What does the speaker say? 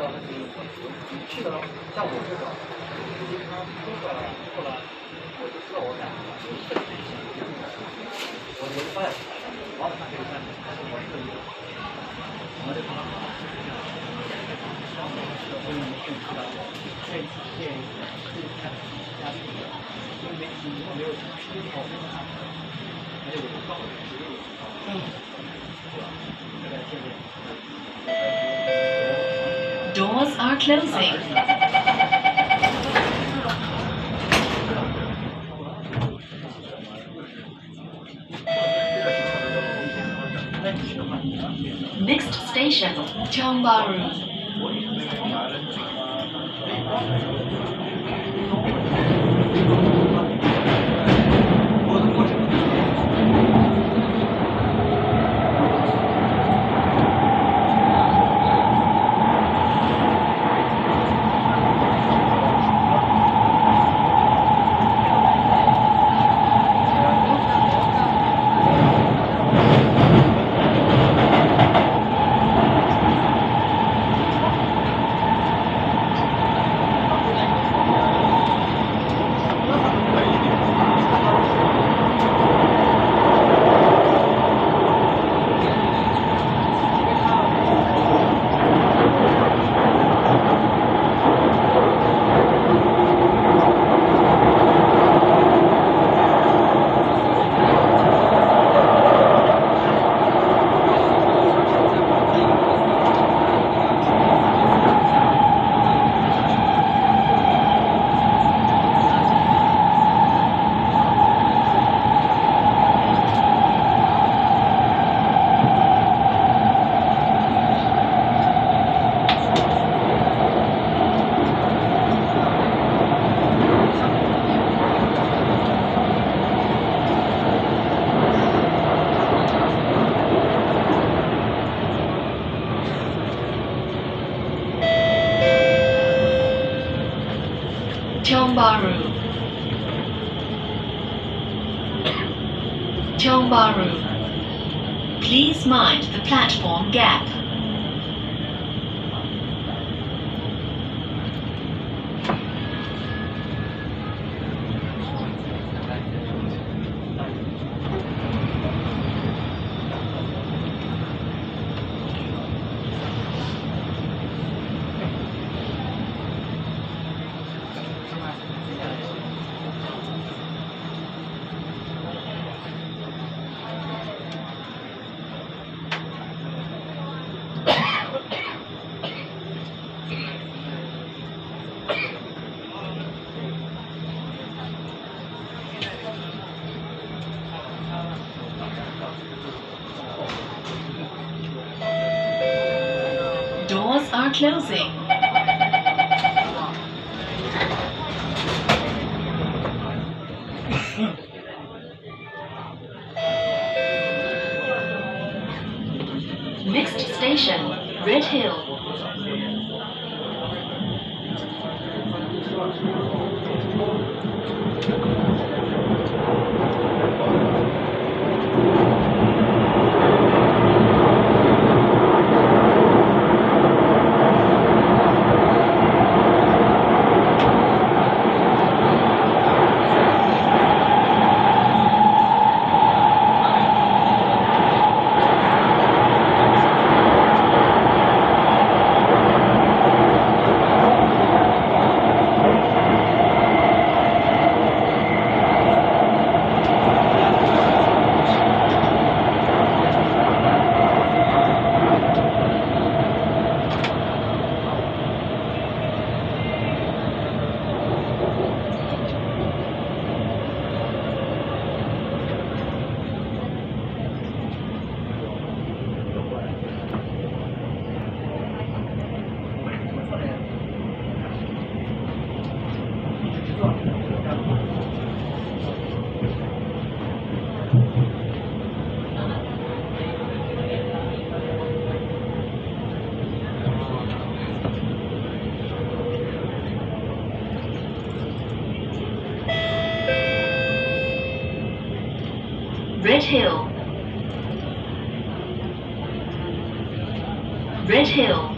的，就是你你去的，像我这个，已经他说出了，后来我就自我感觉就是确实有点难，我我就发现，我好像没有三年，但是我这个月，我们这方面好像就是这样，像我们这个婚姻顺序的，这一次这一次就是看家庭的，因为你如果没有去的话，我没办法，而且我就告诉你，只有嗯，对吧？再见。Doors are closing. Next station, Tiong Tiong Bahru. Please mind the platform gap. Doors are closing. Next station, Redhill. Redhill.